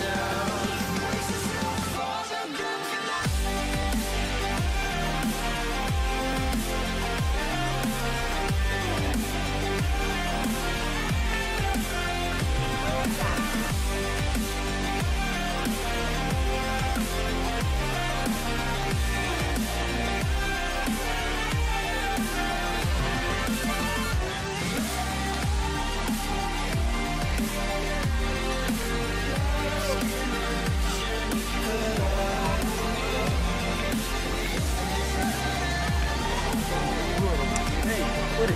Yeah.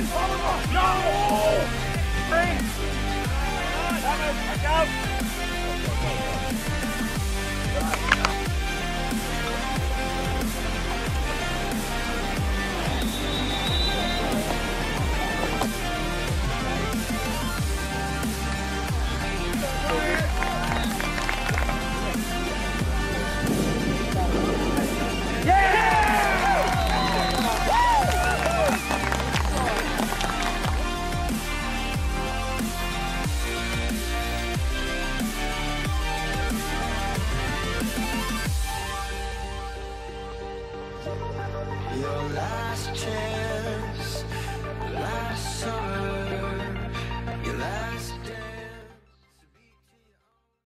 Run! No! Freeze! Hang last summer, your last